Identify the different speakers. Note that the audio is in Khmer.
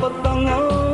Speaker 1: ប៉ុណ្ណឹងអើយ